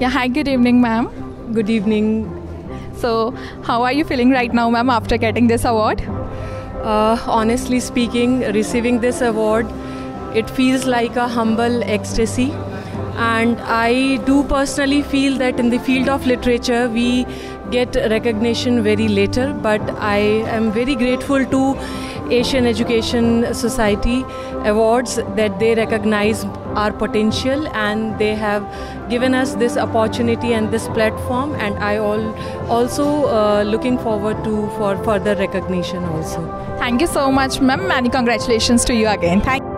Yeah, hi, good evening, ma'am. Good evening. So, how are you feeling right now, ma'am, after getting this award? Uh, honestly speaking, receiving this award, it feels like a humble ecstasy. And I do personally feel that in the field of literature, we get recognition very later. But I am very grateful to Asian Education Society Awards that they recognize our potential and they have given us this opportunity and this platform. And I all also uh, looking forward to for further recognition also. Thank you so much, ma'am. Many congratulations to you again. Thank